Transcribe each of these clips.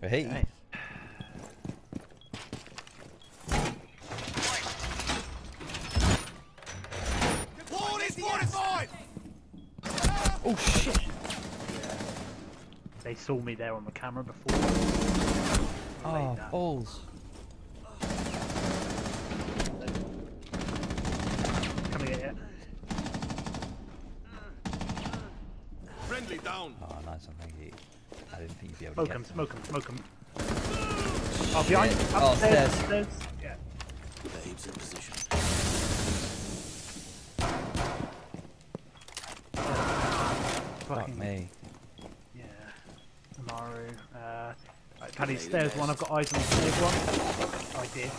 Hey. Nice. Oh shit! They saw me there on the camera before. Oh, balls. Coming at you. Friendly down. Oh, nice one, thank you. I didn't think you'd be able Smoke to him, get smoke him, smoke him. Oh, behind Shit. Oh, Upstairs, stairs. upstairs. Yeah. Babes in position. Fuck me. Yeah. Amaru. Uh, right, Paddy, stairs one. I've got eyes on the stairs one. I did.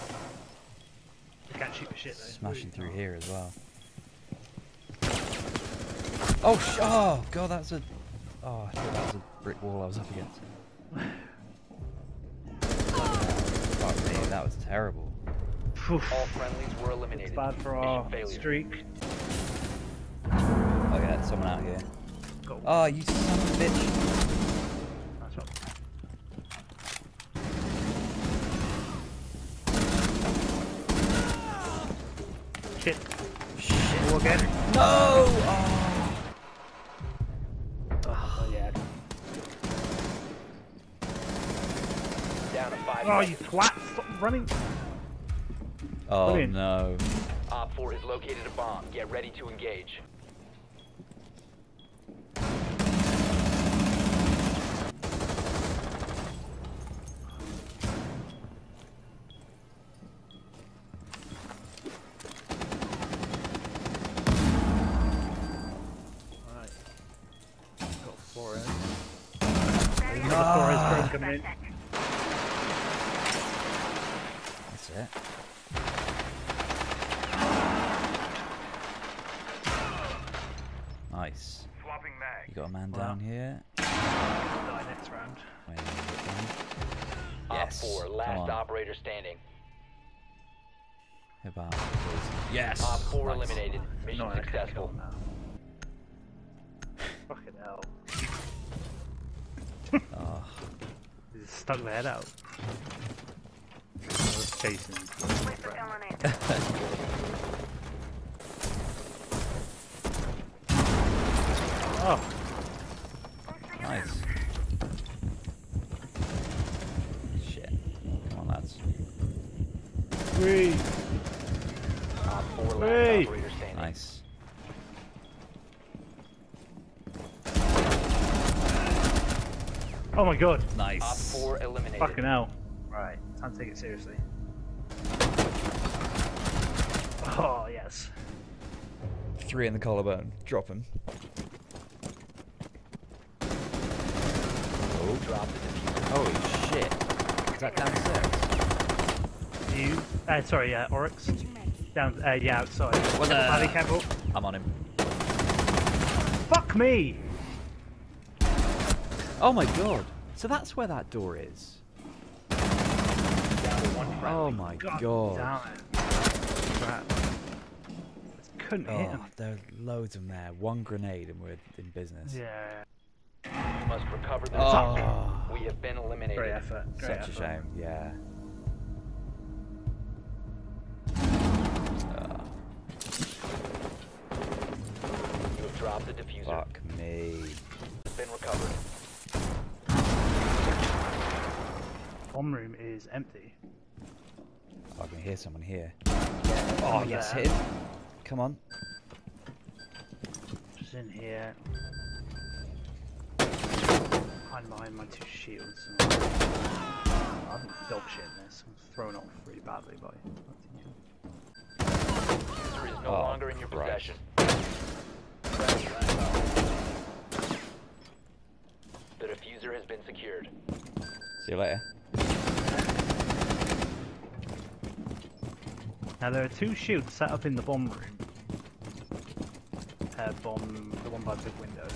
I can't shoot for shit though. Smashing through here as well. Oh, sh oh, god, that's a. Oh, I thought that was a brick wall I was up against. Fuck me, that was terrible. Oof. All friendlies were eliminated. It's bad for Mission our streak. Oh yeah, someone out here. Got Oh, you son of a bitch. That's what. Shit. Shit. War again. No! Oh, Down to five. Oh, you twat! Stop running! Oh Brilliant. no. Op 4 has located a bomb. Get ready to engage. Right. Got Flores. There's another Flores drone coming in. That's it. Nice. Swapping mag. You got a man Wow. down here. Die next round. Wait a minute. Op Yes. 4, Come last on. operator standing. Hit bomb. Yes. Op 4 Nice. eliminated. Mission No, can't successful. Fucking hell. Oh, He's stuck the head out. I was chasing. Oh, nice. Shit. Come on, lads. three. Op 4, last Hey! operator standing. Nice. Oh my god. Op Nice. Ah, 4 eliminated. Fucking hell. Right, time to take it seriously. Oh, yes. Three in the collarbone. Drop him. Oh, Drop the diffuser. holy shit. Is that downstairs? You, uh, sorry, yeah, Oryx. Down, uh, yeah, outside. What the- Paddy, careful. I'm on him. Fuck me! Oh my god. So that's where that door is. Down to one friendly. Oh my God, god. Damn. Crap. Couldn't hit Oh, him. there are loads of them there. One grenade and we're in business. Yeah. You must recover the Oh, We have been eliminated. Great effort. Great such a shame. Yeah. Ah, You have dropped the diffuser. fuck me. It's been recovered. Bomb room is empty. I hear someone here. Yeah, Oh, yes, there. hit him. Come on. Just in here. Hide behind my two shields. I'm dog shit in this. I'm thrown off really badly by. Diffuser is no Oh, longer in your Christ. possession. The diffuser has been secured. See you later. Now there are two shields set up in the bomb room. Uh, bomb, the one by the big window.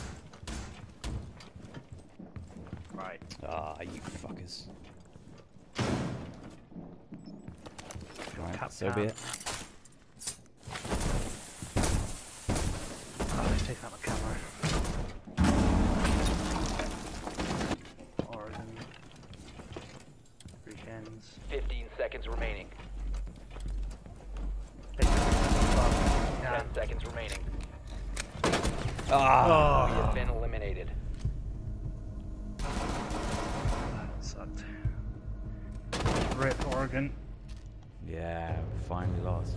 Right. Ah, you fuckers. Right, Cap so be it. Oh, let's take out my camera. Ah. You have been eliminated. That sucked. Rip Oregon. Yeah, finally lost.